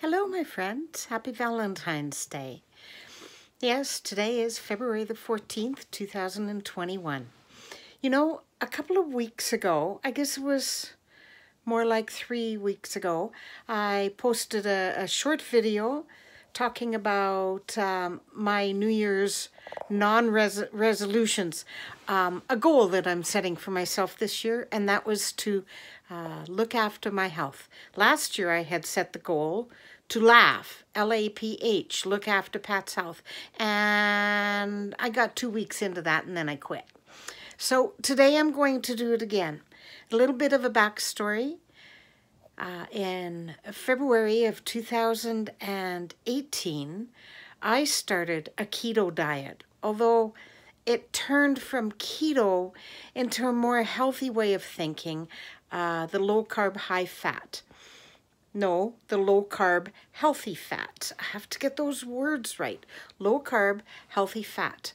Hello, my friends. Happy Valentine's Day. Yes, today is February the 14th, 2021. You know, a couple of weeks ago, I guess it was more like three weeks ago, I posted a, a short video talking about um, my New Year's non resolutions, um, a goal that I'm setting for myself this year, and that was to uh, look after my health. Last year, I had set the goal to laugh, L A P H, look after Pat's health, and I got two weeks into that and then I quit. So today I'm going to do it again. A little bit of a backstory. Uh, in February of 2018, I started a keto diet, although it turned from keto into a more healthy way of thinking, uh, the low carb, high fat. No, the low carb, healthy fat. I have to get those words right. Low carb, healthy fat.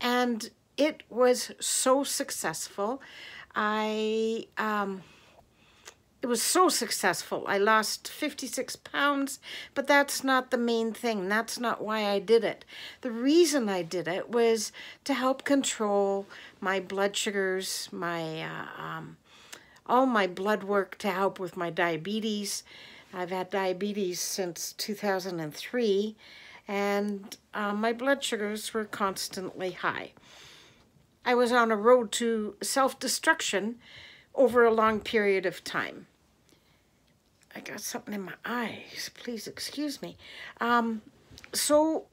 And it was so successful. I, um, it was so successful. I lost 56 pounds, but that's not the main thing. That's not why I did it. The reason I did it was to help control my blood sugars, my uh, um, all my blood work to help with my diabetes. I've had diabetes since 2003, and uh, my blood sugars were constantly high. I was on a road to self-destruction over a long period of time. I got something in my eyes. Please excuse me. Um, so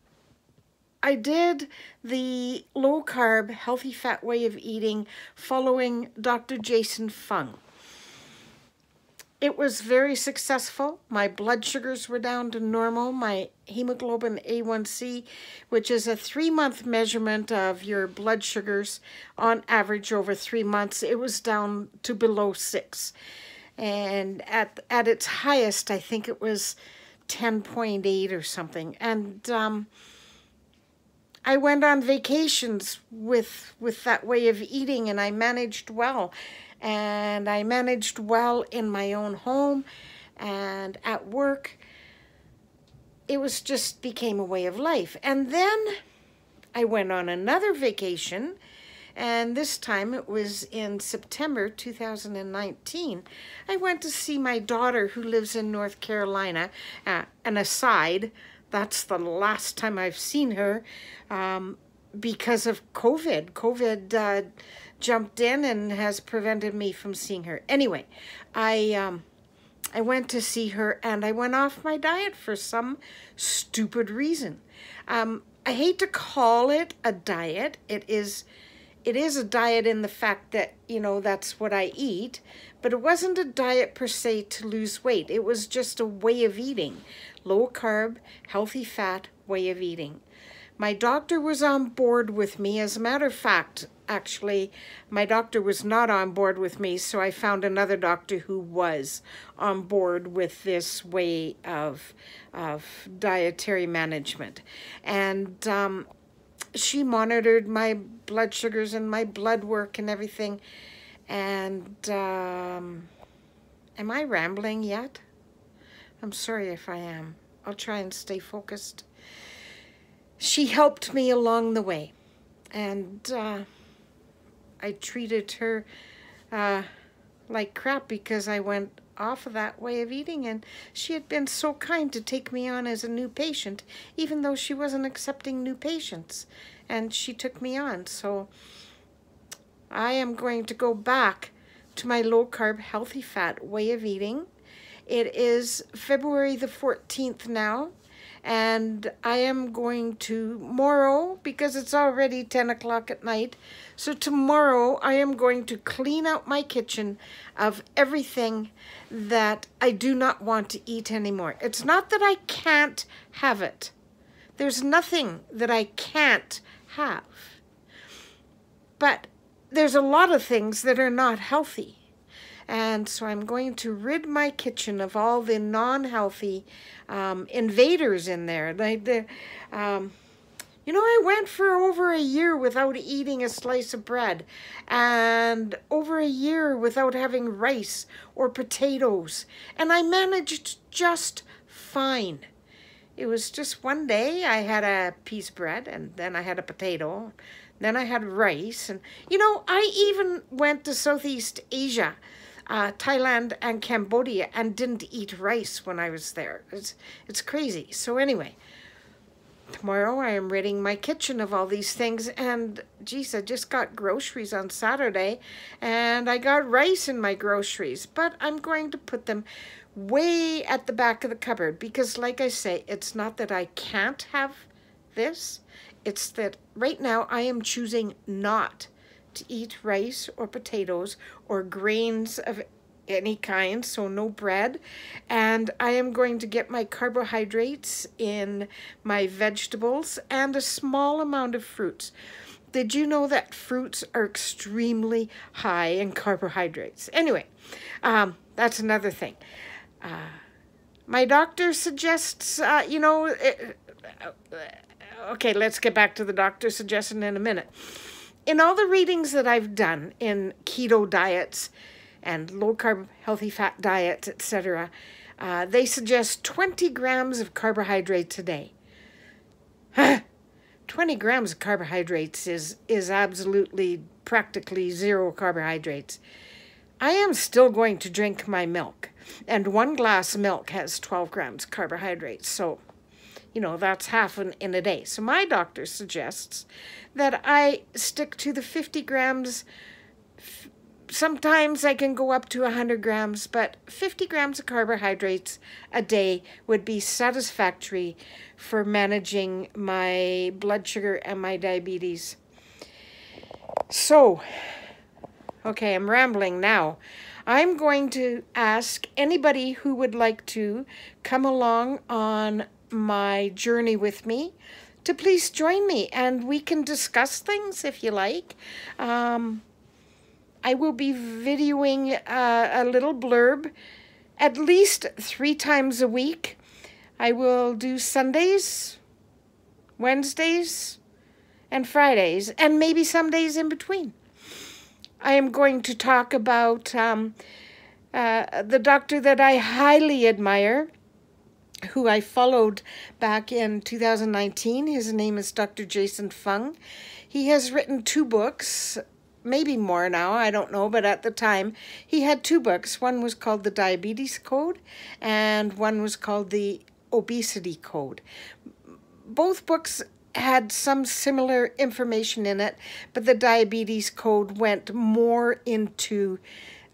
I did the low carb, healthy fat way of eating following Dr. Jason Fung. It was very successful. My blood sugars were down to normal. My hemoglobin A1C, which is a three-month measurement of your blood sugars on average over three months, it was down to below six and at at its highest, I think it was 10.8 or something. And um, I went on vacations with with that way of eating, and I managed well. And I managed well in my own home and at work. It was just became a way of life. And then I went on another vacation and this time it was in September 2019. I went to see my daughter who lives in North Carolina. Uh, an aside, that's the last time I've seen her um, because of COVID. COVID uh, jumped in and has prevented me from seeing her. Anyway, I... Um, I went to see her and I went off my diet for some stupid reason. Um, I hate to call it a diet. It is it is a diet in the fact that, you know, that's what I eat, but it wasn't a diet per se to lose weight. It was just a way of eating, low carb, healthy fat way of eating. My doctor was on board with me. As a matter of fact, actually, my doctor was not on board with me, so I found another doctor who was on board with this way of, of dietary management. And um, she monitored my blood sugars and my blood work and everything. And um, am I rambling yet? I'm sorry if I am. I'll try and stay focused. She helped me along the way. And uh, I treated her uh, like crap because I went off of that way of eating and she had been so kind to take me on as a new patient even though she wasn't accepting new patients and she took me on. So I am going to go back to my low carb healthy fat way of eating. It is February the 14th now and I am going to tomorrow because it's already 10 o'clock at night. So tomorrow I am going to clean out my kitchen of everything that I do not want to eat anymore. It's not that I can't have it. There's nothing that I can't have. But there's a lot of things that are not healthy and so I'm going to rid my kitchen of all the non-healthy um, invaders in there. Like the, um, you know, I went for over a year without eating a slice of bread and over a year without having rice or potatoes. And I managed just fine. It was just one day I had a piece of bread and then I had a potato. Then I had rice. And, you know, I even went to Southeast Asia, uh, Thailand and Cambodia and didn't eat rice when I was there. It's, it's crazy. So anyway, tomorrow I am ridding my kitchen of all these things. And geez, I just got groceries on Saturday and I got rice in my groceries, but I'm going to put them way at the back of the cupboard because like I say, it's not that I can't have this. It's that right now I am choosing not to eat rice or potatoes or grains of any kind, so no bread. And I am going to get my carbohydrates in my vegetables and a small amount of fruits. Did you know that fruits are extremely high in carbohydrates? Anyway, um, that's another thing. Uh, my doctor suggests, uh, you know, it, okay, let's get back to the doctor suggestion in a minute. In all the readings that I've done in keto diets, and low carb, healthy fat diets, etc., uh, they suggest 20 grams of carbohydrates a day. 20 grams of carbohydrates is, is absolutely practically zero carbohydrates. I am still going to drink my milk, and one glass of milk has 12 grams carbohydrates, so you know, that's half in, in a day. So my doctor suggests that I stick to the 50 grams sometimes I can go up to 100 grams, but 50 grams of carbohydrates a day would be satisfactory for managing my blood sugar and my diabetes. So, okay, I'm rambling now. I'm going to ask anybody who would like to come along on my journey with me to please join me and we can discuss things if you like. Um, I will be videoing uh, a little blurb at least three times a week. I will do Sundays, Wednesdays, and Fridays, and maybe some days in between. I am going to talk about um, uh, the doctor that I highly admire, who I followed back in 2019. His name is Dr. Jason Fung. He has written two books, maybe more now, I don't know, but at the time he had two books. One was called The Diabetes Code and one was called The Obesity Code. Both books had some similar information in it, but the Diabetes Code went more into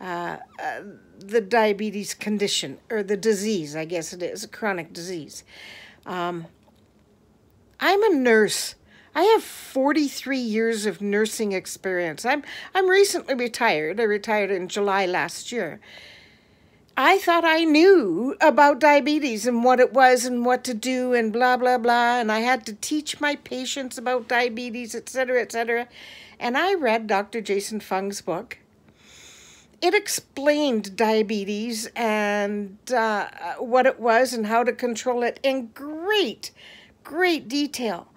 uh, uh, the diabetes condition or the disease, I guess it is, a chronic disease. Um, I'm a nurse I have 43 years of nursing experience. I'm, I'm recently retired. I retired in July last year. I thought I knew about diabetes and what it was and what to do and blah, blah, blah. And I had to teach my patients about diabetes, etc., etc. And I read Dr. Jason Fung's book. It explained diabetes and uh, what it was and how to control it in great, great detail.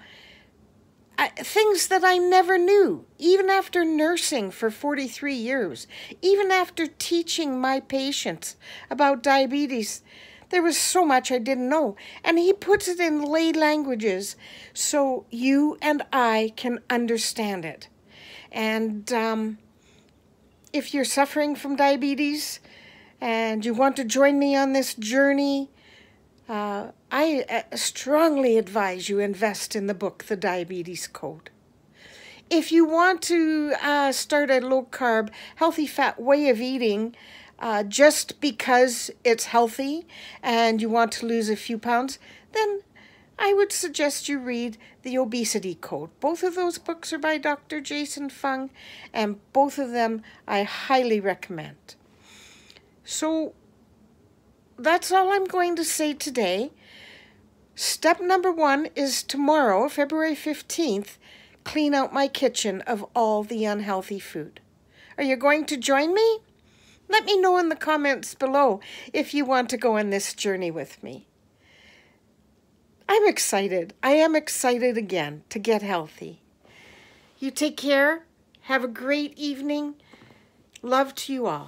I, things that I never knew, even after nursing for 43 years, even after teaching my patients about diabetes. There was so much I didn't know. And he puts it in lay languages so you and I can understand it. And um, if you're suffering from diabetes and you want to join me on this journey, uh, I uh, strongly advise you invest in the book, The Diabetes Code. If you want to uh, start a low carb, healthy fat way of eating, uh, just because it's healthy and you want to lose a few pounds, then I would suggest you read The Obesity Code. Both of those books are by Dr. Jason Fung, and both of them I highly recommend. So, that's all I'm going to say today. Step number one is tomorrow, February 15th, clean out my kitchen of all the unhealthy food. Are you going to join me? Let me know in the comments below if you want to go on this journey with me. I'm excited. I am excited again to get healthy. You take care. Have a great evening. Love to you all.